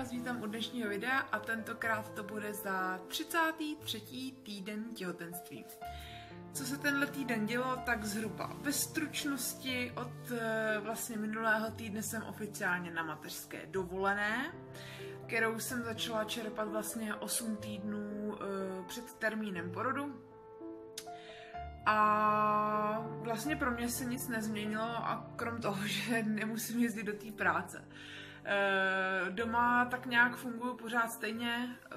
vás vítám u dnešního videa a tentokrát to bude za 33. týden těhotenství. Co se tenhle týden dělo, tak zhruba ve stručnosti od eh, vlastně minulého týdne jsem oficiálně na mateřské dovolené, kterou jsem začala čerpat vlastně 8 týdnů eh, před termínem porodu. A vlastně pro mě se nic nezměnilo a krom toho, že nemusím jezdit do té práce. Eh, doma tak nějak funguju pořád stejně. Eh,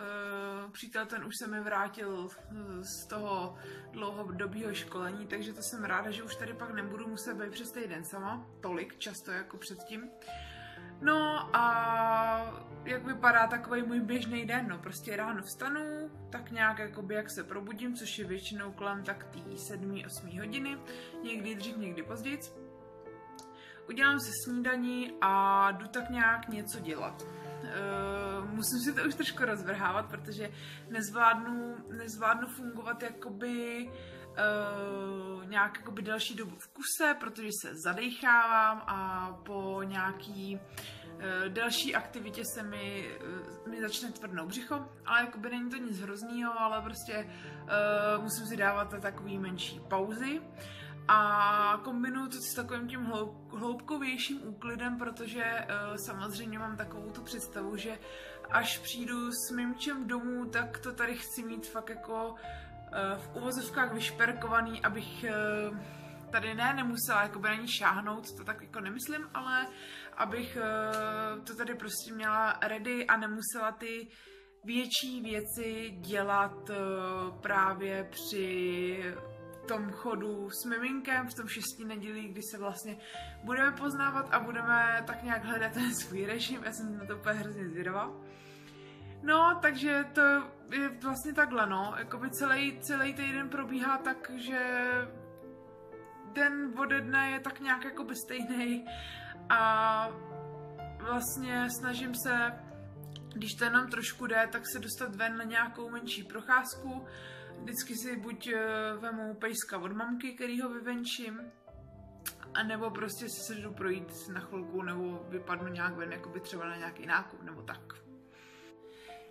přítel ten už se mi vrátil eh, z toho dlouhodobého školení, takže to jsem ráda, že už tady pak nebudu muset být přes týden sama, tolik často jako předtím. No a jak vypadá takový můj běžný den, no prostě ráno vstanu, tak nějak jakoby jak se probudím, což je většinou kolem tak tý 7-8 hodiny, někdy dřív, někdy později udělám si snídaní a jdu tak nějak něco dělat. Uh, musím si to už trošku rozvrhávat, protože nezvládnu, nezvládnu fungovat jakoby uh, nějak jakoby další dobu v kuse, protože se zadechávám a po nějaký uh, další aktivitě se mi, uh, mi začne tvrdnout břicho, ale jakoby není to nic hroznýho, ale prostě uh, musím si dávat takový menší pauzy. A kombinuju to s takovým tím hloub, hloubkovějším úklidem, protože uh, samozřejmě mám takovou tu představu, že až přijdu s mým čem domů, tak to tady chci mít fakt jako uh, v uvozovkách vyšperkovaný, abych uh, tady ne, nemusela jako na ní šáhnout, to tak jako nemyslím, ale abych uh, to tady prostě měla ready a nemusela ty větší věci dělat uh, právě při tom chodu s miminkem v tom šestí nedělí, kdy se vlastně budeme poznávat a budeme tak nějak hledat ten svůj režim. Já jsem na to úplně hrozně zvědavá. No, takže to je vlastně takhle, no. Jakoby celý, celý týden probíhá tak, že den ode dne je tak nějak jakoby stejný a vlastně snažím se, když to jenom trošku jde, tak se dostat ven na nějakou menší procházku, Vždycky si buď uh, vemu pejska od mamky, který ho vyvenčím, a nebo prostě si se jdu projít na chvilku, nebo vypadnu nějak ven, jako by třeba na nějaký nákup, nebo tak.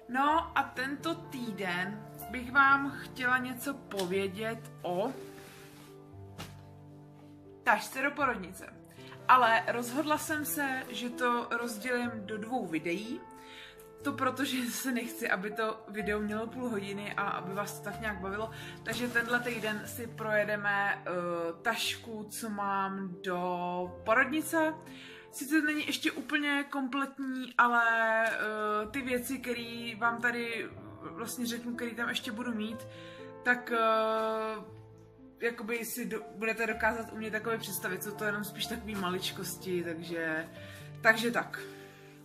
No a tento týden bych vám chtěla něco povědět o tašce do porodnice. Ale rozhodla jsem se, že to rozdělím do dvou videí, to proto, že se nechci, aby to video mělo půl hodiny a aby vás to tak nějak bavilo. Takže tenhle týden si projedeme uh, tašku, co mám do porodnice. Sice to není ještě úplně kompletní, ale uh, ty věci, které vám tady vlastně řeknu, které tam ještě budu mít, tak uh, jakoby si do, budete dokázat u mě takové představit, co to je jenom spíš takové maličkosti, takže, takže tak.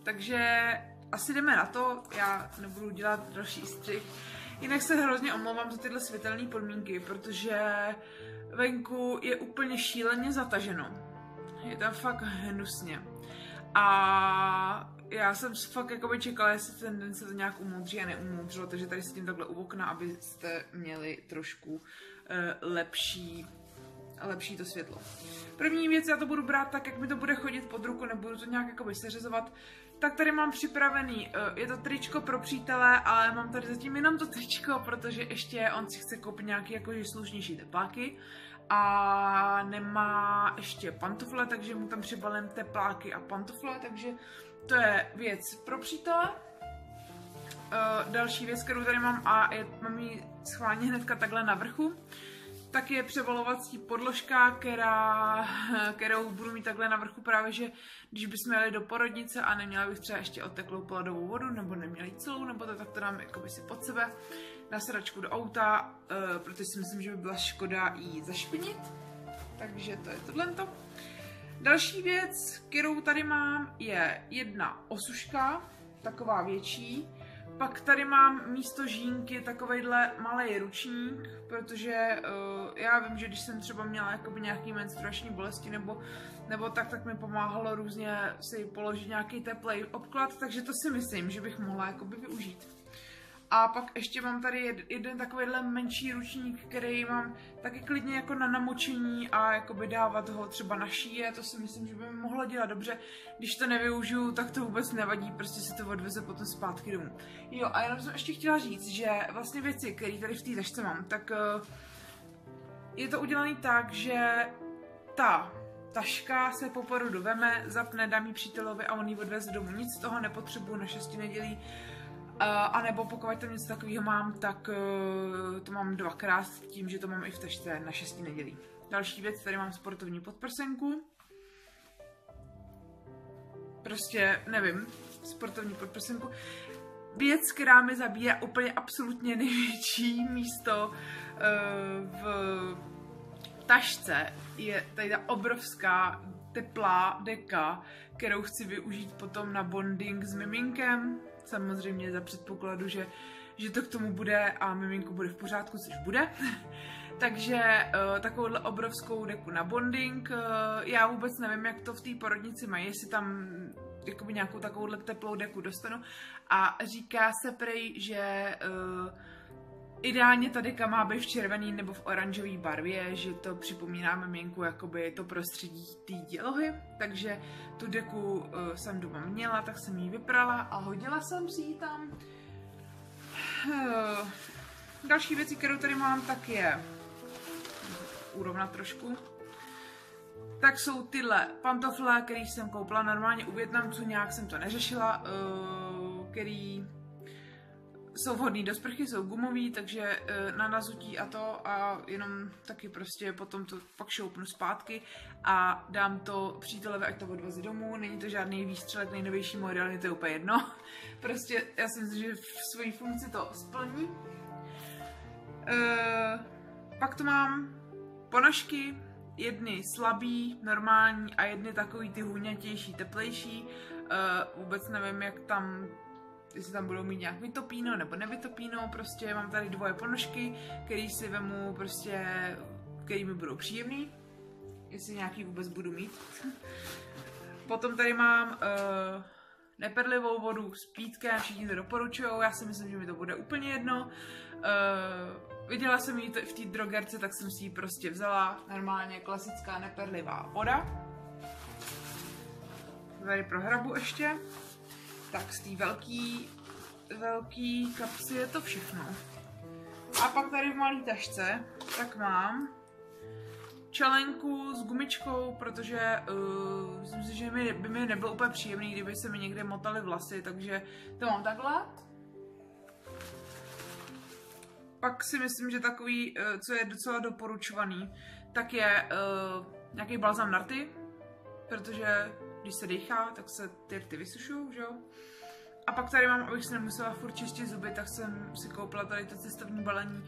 Takže asi jdeme na to, já nebudu dělat další střih. Jinak se hrozně omlouvám za tyhle světelné podmínky, protože venku je úplně šíleně zataženo. Je tam fakt hnusně. A já jsem fakt jakoby čekala, jestli ten den se to nějak umoudří a neumoudřilo, takže tady s tím takhle u okna, abyste měli trošku uh, lepší lepší to světlo. První věc, já to budu brát tak, jak mi to bude chodit pod ruku, nebudu to nějak jakoby seřezovat. Tak tady mám připravený, eh, je to tričko pro přítele, ale mám tady zatím jenom to tričko, protože ještě on si chce koupit nějaký jakože slušnější tepláky a nemá ještě pantofle, takže mu tam přibalím tepláky a pantofle, takže to je věc pro přítele. Uh, další věc, kterou tady mám a je, mám ji schválně hnedka takhle na vrchu, tak je převalovací podložka, která, kterou budu mít takhle na vrchu právě, že když bychom jeli do porodnice a neměla bych třeba ještě oteklou plodovou vodu, nebo neměli celou, nebo to tak to dám jakoby si pod sebe na sedačku do auta, uh, protože si myslím, že by byla škoda jí zašpinit. Takže to je tohle. Další věc, kterou tady mám, je jedna osuška, taková větší, pak tady mám místo žínky takovejhle malý ručník, protože uh, já vím, že když jsem třeba měla jakoby nějaký menstruační bolesti nebo, nebo tak, tak mi pomáhalo různě si položit nějaký teplý obklad, takže to si myslím, že bych mohla jakoby využít. A pak ještě mám tady jeden takovýhle menší ručník, který mám taky klidně jako na namočení a jakoby dávat ho třeba na šíje, to si myslím, že by mi mohlo dělat dobře. Když to nevyužiju, tak to vůbec nevadí, prostě si to odveze potom zpátky domů. Jo, a jenom jsem ještě chtěla říct, že vlastně věci, které tady v té tašce mám, tak uh, je to udělané tak, že ta taška se po porodu veme, zapne, dám jí přítelovi a on ji odveze domů. Nic z toho nepotřebuju na šesti nedělí. Uh, a nebo pokud tam něco takového mám, tak uh, to mám dvakrát tím, že to mám i v tašce na šesti nedělí. Další věc, tady mám sportovní podprsenku. Prostě, nevím, sportovní podprsenku. Věc, která mi zabíjí úplně absolutně největší místo uh, v tašce, je tady ta obrovská teplá deka, kterou chci využít potom na bonding s miminkem samozřejmě za předpokladu, že, že to k tomu bude a miminko bude v pořádku, což bude. Takže uh, takovouhle obrovskou deku na bonding. Uh, já vůbec nevím, jak to v té porodnici mají, jestli tam jakoby nějakou takovouhle teplou deku dostanu. A říká se prej, že uh, Ideálně ta deka má být v červený nebo v oranžové barvě, že to připomíná miminku jakoby to prostředí té dělohy, takže tu deku uh, jsem doma měla, tak jsem ji vyprala a hodila jsem si ji tam. Uh, další věci, kterou tady mám, tak je urovnat trošku. Tak jsou tyhle pantofle, které jsem koupila normálně u Větnamců, nějak jsem to neřešila, uh, který jsou vhodný do sprchy, jsou gumový, takže e, na nazutí a to a jenom taky prostě potom to pak šoupnu zpátky a dám to přítelovi, ať to odveze domů. Není to žádný výstřelek, nejnovější model, je to úplně jedno. Prostě já si myslím, že v svojí funkci to splní. E, pak tu mám ponožky, jedny slabý, normální a jedny takový ty hůňatější, teplejší. Uh, vůbec nevím, jak tam jestli tam budou mít nějak vytopíno nebo nevytopíno, prostě mám tady dvoje ponožky, který si vemu prostě, který mi budou příjemný, jestli nějaký vůbec budu mít. Potom tady mám uh, neperlivou vodu s pítkem, všichni to doporučují, já si myslím, že mi to bude úplně jedno. Uh, viděla jsem ji v té drogerce, tak jsem si ji prostě vzala, normálně klasická neperlivá voda. Tady pro hrabu ještě. Tak z té velký, velký kapsy je to všechno. A pak tady v malé tašce, tak mám čelenku s gumičkou, protože uh, myslím si, že mi, by mi nebylo úplně příjemný, kdyby se mi někde motaly vlasy, takže to mám takhle. Pak si myslím, že takový, uh, co je docela doporučovaný, tak je uh, nějaký balzam na rty, protože když se dýchá, tak se ty rty vysušují, že jo? A pak tady mám, abych si nemusela furt čistit zuby, tak jsem si koupila tady to cestovní balení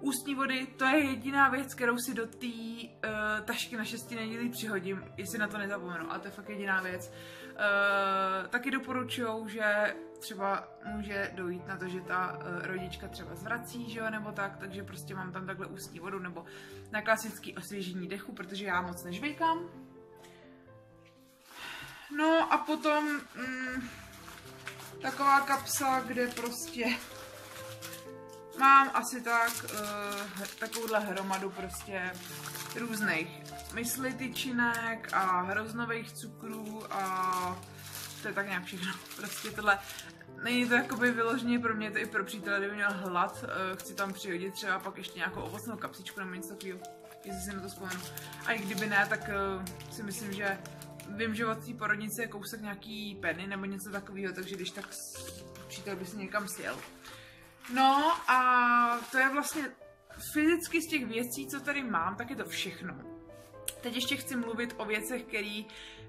ústní vody. To je jediná věc, kterou si do té uh, tašky na šesti nedělí přihodím, jestli na to nezapomenu. A to je fakt jediná věc. Uh, taky doporučují, že třeba může dojít na to, že ta uh, rodička třeba zvrací, že jo, nebo tak, takže prostě mám tam takhle ústní vodu, nebo na klasický osvěžení dechu, protože já moc nežvejkám. No a potom... Mm, taková kapsa, kde prostě mám asi tak uh, takovouhle hromadu prostě různých mysli tyčinek a hroznových cukrů a to je tak nějak všechno. Prostě tohle není to jakoby vyloženě pro mě, to i pro přítele, kdyby měl hlad, uh, chci tam přihodit třeba pak ještě nějakou ovocnou kapsičku nebo něco takového, jestli si na to vzpomenu. A i kdyby ne, tak uh, si myslím, že vím, že od té porodnice je kousek nějaký peny nebo něco takového, takže když tak přítel by si někam sjel. No a to je vlastně fyzicky z těch věcí, co tady mám, tak je to všechno. Teď ještě chci mluvit o věcech, které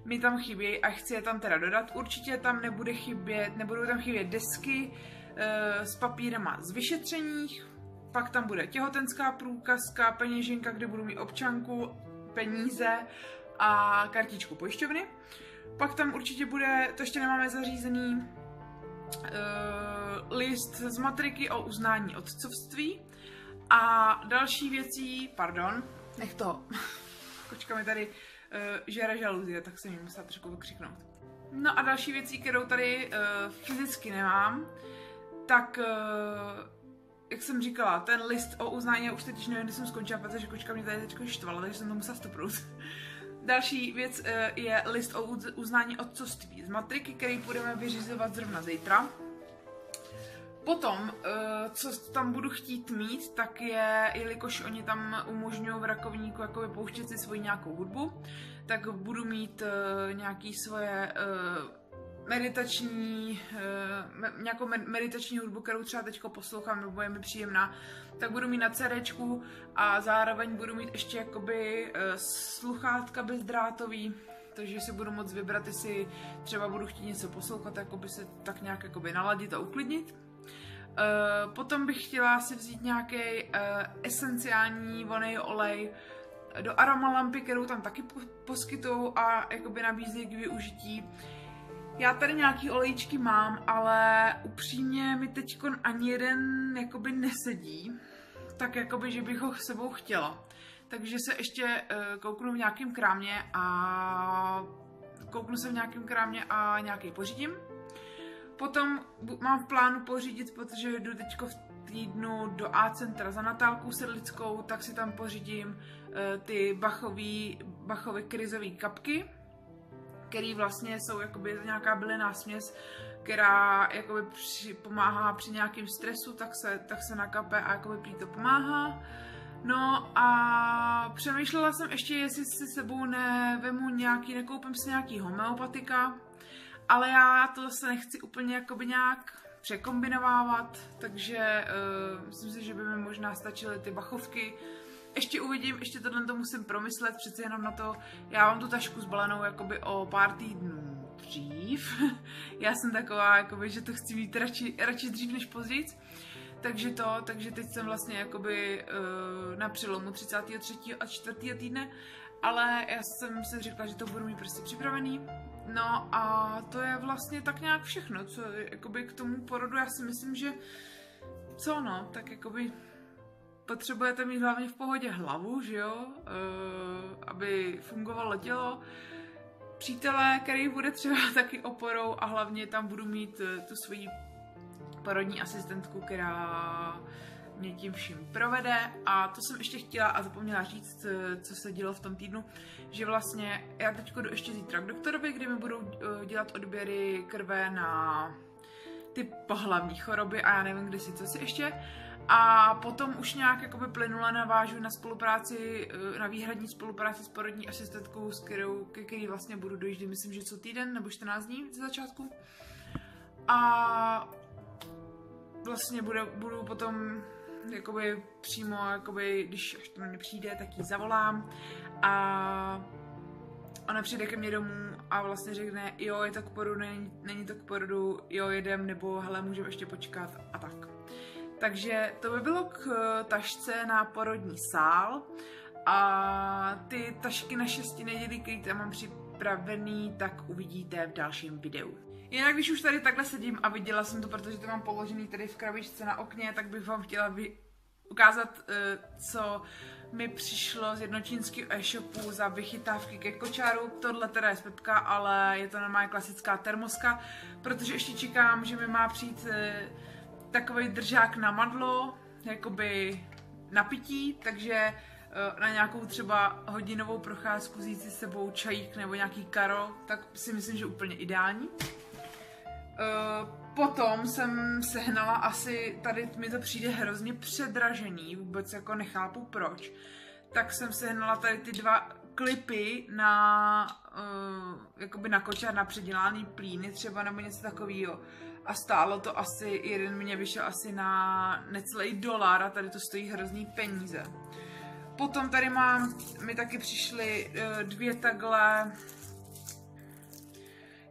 mi tam chybějí a chci je tam teda dodat. Určitě tam nebude chybět, nebudou tam chybět desky e, s papírama z vyšetřeních, pak tam bude těhotenská průkazka, peněženka, kde budu mít občanku, peníze a kartičku pojišťovny. Pak tam určitě bude, to ještě nemáme zařízený, uh, list z matriky o uznání otcovství a další věcí, pardon, nech to, kočka mi tady uh, žere žaluzie, tak jsem jim musela trošku vykřiknout. No a další věcí, kterou tady uh, fyzicky nemám, tak uh, jak jsem říkala, ten list o uznání, už teď nevím, kdy jsem skončila, protože kočka mě tady teď štvala, takže jsem to musela stopnout. Další věc uh, je list o uznání otcovství z matriky, který budeme vyřizovat zrovna zítra. Potom, eh, co tam budu chtít mít, tak je, jelikož oni tam umožňují v rakovníku jako pouštět si svoji nějakou hudbu, tak budu mít uh, nějaký svoje meditační, uh, nějakou meditační hudbu, kterou třeba teď poslouchám, nebo je mi příjemná, tak budu mít na CD a zároveň budu mít ještě jakoby uh, sluchátka bezdrátový, takže si budu moc vybrat, jestli třeba budu chtít něco poslouchat, jakoby se tak nějak jakoby naladit a uklidnit. Uh, potom bych chtěla si vzít nějaký uh, esenciální vonej olej do aromalampy, kterou tam taky poskytují a jakoby nabízejí k využití. Já tady nějaký olejčky mám, ale upřímně mi teď ani jeden jakoby nesedí, tak jakoby, že bych ho s sebou chtěla. Takže se ještě uh, kouknu v nějakém krámě a kouknu se v nějakém krámě a nějaký pořídím. Potom mám v plánu pořídit, protože jdu teď v týdnu do A centra za Natálkou Sedlickou, tak si tam pořídím uh, ty bachové krizové kapky, které vlastně jsou jakoby nějaká bylinná směs, která jakoby při, pomáhá při nějakém stresu, tak se, tak se nakape a jakoby prý to pomáhá. No a přemýšlela jsem ještě, jestli si sebou nevemu nějaký, nekoupím si nějaký homeopatika, ale já to zase nechci úplně jakoby nějak překombinovávat, takže uh, myslím si, že by mi možná stačily ty bachovky. Ještě uvidím, ještě tohle to musím promyslet, přece jenom na to, já mám tu tašku zbalenou jakoby o pár týdnů dřív. já jsem taková, jakoby, že to chci mít radši, radši dřív než později. Takže to, takže teď jsem vlastně jakoby uh, na přelomu 33. a 4. týdne, ale já jsem si řekla, že to budu mít prostě připravený No a to je vlastně tak nějak všechno, co jakoby k tomu porodu, já si myslím, že co no, tak jakoby potřebujete mít hlavně v pohodě hlavu, že jo, uh, aby fungovalo tělo, přítele, který bude třeba taky oporou a hlavně tam budu mít uh, tu svoji porodní asistentku, která mě tím vším provede. A to jsem ještě chtěla a zapomněla říct, eh, co se dělo v tom týdnu, že vlastně já teď jdu ještě zítra k doktorovi, kdy mi budou eh, dělat odběry krve na ty pohlavní choroby a já nevím, kdy si co si ještě. A potom už nějak jakoby plynule navážu na spolupráci, eh, na výhradní spolupráci s porodní asistentkou, s kterou, ke který vlastně budu dojíždět, myslím, že co týden nebo 14 dní ze začátku. A vlastně budu, budu potom jakoby přímo, jakoby, když až to na mě přijde, tak ji zavolám a ona přijde ke mně domů a vlastně řekne, jo, je to k porodu, není, není to k porodu, jo, jedem, nebo hele, můžeme ještě počkat a tak. Takže to by bylo k tašce na porodní sál a ty tašky na šesti nedělí, které tam mám připravený, tak uvidíte v dalším videu. Jinak, když už tady takhle sedím a viděla jsem to, protože to mám položený tady v krabičce na okně, tak bych vám chtěla vy... ukázat, eh, co mi přišlo z jednočínského e-shopu za vychytávky ke kočáru. Tohle teda je z Pepka, ale je to normálně klasická termoska, protože ještě čekám, že mi má přijít eh, takový držák na madlo, jakoby na pití, takže eh, na nějakou třeba hodinovou procházku vzít si sebou čajík nebo nějaký karo, tak si myslím, že úplně ideální. Eh, potom jsem sehnala asi, tady mi to přijde hrozně předražený, vůbec jako nechápu proč, tak jsem sehnala tady ty dva klipy na, uh, jakoby na kočár, na předělaný plíny třeba nebo něco takového. A stálo to asi, jeden mě vyšel asi na necelý dolar a tady to stojí hrozný peníze. Potom tady mám, mi taky přišly uh, dvě takhle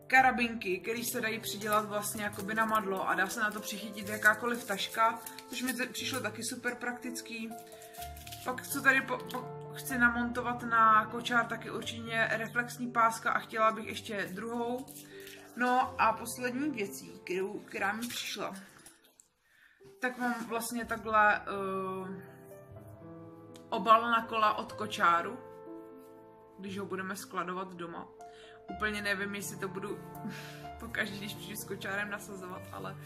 karabinky, které se dají přidělat vlastně jakoby na madlo a dá se na to přichytit jakákoliv taška, což mi přišlo taky super praktický. Pak co tady po, po, chci namontovat na kočár, taky určitě reflexní páska a chtěla bych ještě druhou. No a poslední věcí, kterou, která mi přišla, tak mám vlastně takhle uh, obal na kola od kočáru, když ho budeme skladovat doma. Úplně nevím, jestli to budu po každý, když přijdu s kočárem nasazovat, ale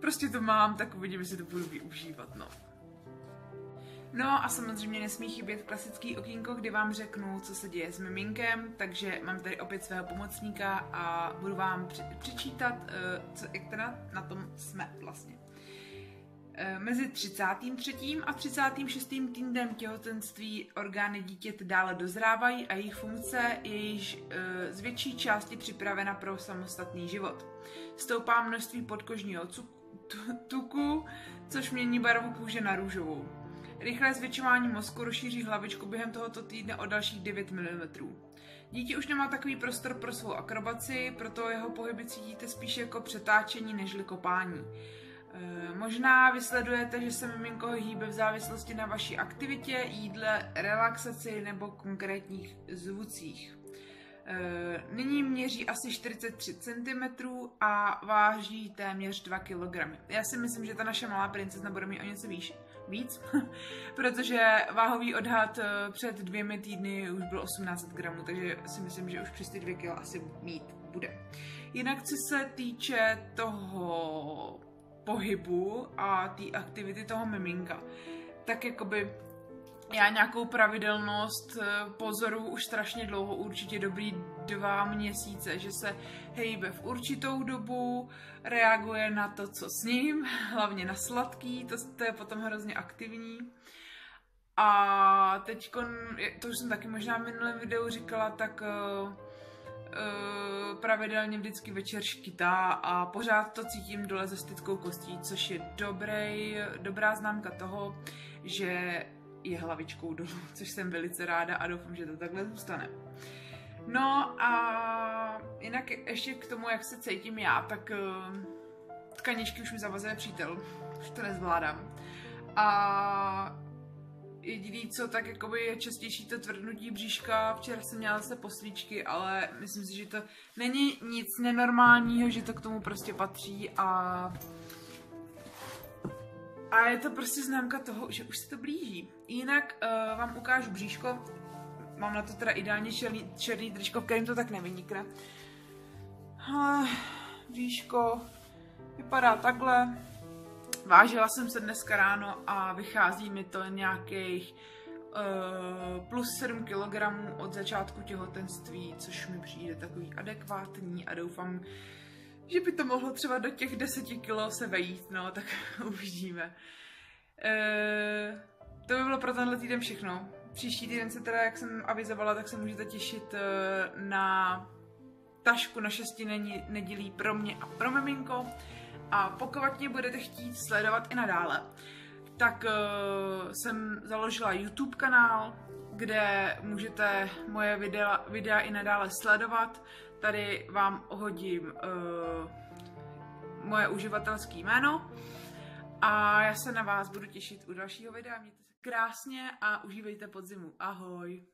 prostě to mám, tak uvidím, jestli to budu využívat, no. No a samozřejmě nesmí chybět klasický okýnko, kdy vám řeknu, co se děje s miminkem, takže mám tady opět svého pomocníka a budu vám přečítat, eh, co, jak teda na tom jsme vlastně. Eh, mezi 33. a 36. týdnem těhotenství orgány dítěte dále dozrávají a jejich funkce je již eh, z větší části připravena pro samostatný život. Stoupá množství podkožního tuku, což mění barvu kůže na růžovou. Rychlé zvětšování mozku rozšíří hlavičku během tohoto týdne o dalších 9 mm. Dítě už nemá takový prostor pro svou akrobaci, proto jeho pohyby cítíte spíše jako přetáčení nežli kopání. E, možná vysledujete, že se miminko hýbe v závislosti na vaší aktivitě, jídle, relaxaci nebo konkrétních zvucích. E, nyní měří asi 43 cm a váží téměř 2 kg. Já si myslím, že ta naše malá princezna bude mít o něco výš, víc, protože váhový odhad eh, před dvěmi týdny už byl 18 gramů, takže si myslím, že už přes ty 2 kg asi mít bude. Jinak co se týče toho pohybu a té aktivity toho miminka, tak jakoby já nějakou pravidelnost eh, pozoru už strašně dlouho, určitě dobrý dva měsíce, že se hejbe v určitou dobu, reaguje na to, co s ním, hlavně na sladký, to, to je potom hrozně aktivní. A teď, to už jsem taky možná v minulém videu říkala, tak uh, uh, pravidelně vždycky večer škytá a pořád to cítím dole ze styckou kostí, což je dobrý, dobrá známka toho, že je hlavičkou dolů, což jsem velice ráda a doufám, že to takhle zůstane. No a jinak ještě k tomu, jak se cítím já, tak uh, tkaničky už mi zavazuje přítel, už to nezvládám. A jediný, co tak jakoby je častější to tvrdnutí bříška. Včera jsem měla zase poslíčky, ale myslím si, že to není nic nenormálního, že to k tomu prostě patří a a je to prostě známka toho, že už se to blíží. Jinak uh, vám ukážu bříško. Mám na to teda ideálně černý, černý tričko, v kterém to tak nevynikne. Uh, bříško vypadá takhle. Vážila jsem se dneska ráno a vychází mi to nějakých uh, plus 7 kg od začátku těhotenství, což mi přijde takový adekvátní a doufám, že by to mohlo třeba do těch 10 kg se vejít, no, tak uvidíme. E, to by bylo pro tenhle týden všechno. Příští týden se teda, jak jsem avizovala, tak se můžete těšit e, na tašku na šesti nedělí pro mě a pro miminko. A pokud mě budete chtít sledovat i nadále, tak uh, jsem založila YouTube kanál, kde můžete moje videa, videa i nadále sledovat. Tady vám ohodím uh, moje uživatelské jméno a já se na vás budu těšit u dalšího videa. Mějte krásně a užívejte podzimu. Ahoj!